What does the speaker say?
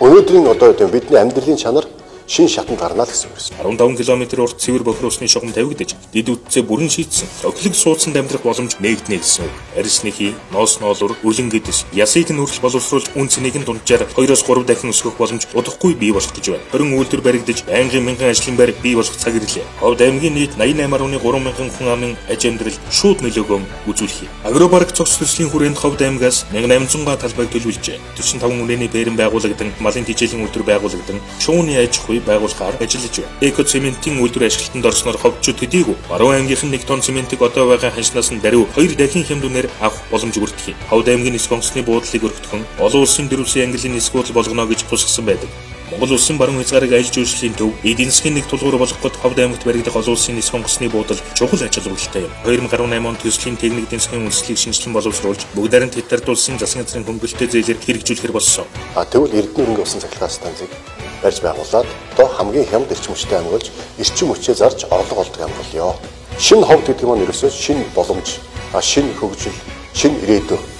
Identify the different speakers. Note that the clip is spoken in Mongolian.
Speaker 1: Өнөөдрийн одоо бидний амьдралын чанар шин шатанд гарна л гэсэн үг юм.
Speaker 2: 15 км урт цэвэр бохир усны шугам тавигдаж, дид үтцээ бүрэн шийдсэн. Охлог суудсанд амьдрах боломж нээгднэ гэсэн үг. Арисныхий ноос ноолор үлэн гэдэс ясыг нь хүртэл боловсруулж үн цэнийг нь дунджаар 2-3 дахин өсгөх боломж удахгүй бий болох гэж байна. 20 үйлдвэр баригдаж, байнгын мянган ажлын байр бий болох цаг ирлээ. Ховд аймгийн нийт 88.3 мянган хүн амын аж амьдрал шууд нөлөөгөө үзүүлэх юм. Агропарк цогц төслийн хүрээнд Ховд аймгаас 1800 га талбайг төлөвлөжээ. 45 үнэний бээрэн байгуулагдан, малын тижээлийн үйлдвэр байгуулагдан, шууны аж ахуй байгуулахаар ажиллаж байна. Эко цементийн үйлдвэр ажилтнанд орсноор ховчууд төдийгүй баруун аймгийнх нь нэг тонн цементийг одоо байгаа ханшнаас нь даруй хоёр дахин хямдүнээр авах боломж бүрдэх юм. Ховд аймгийн нисэх онгоцны буудлыг өргөтгөн олон улсын дөрвсөн английн нисгүүл болгоно гэж тусгсан байдаг. Монгол улсын баруун хязгаарыг айлж өөрчлөлийн төв эдийн засгийн нэг тулгуур болгоход Ховд аймагт баригдах олон улсын нисэх онгоцны буудал чухал ажил үйлдэлтэй юм. 2018 онд төслийн техник эдийн засгийн үндэслэлийг шинжилэн боловсруулж бүгдээрэн тэтардуулсан засгийн газрын хөнгөлөлтөд зээлээр хэрэгжүүлэхээр болсон.
Speaker 1: А тэгвэл Эрдэнэ хөнгө усан цахилгаан станцыг барьж байгуулад одоо хамгийн хямд эрчим хүчтэй ангуулж эрчим хүчээ зарж орлого олдог ангуулъя. Шинэ ховд гэдэг нь ерөөсөө шинэ боломж, шинэ хөгжил, шинэ ирээдүй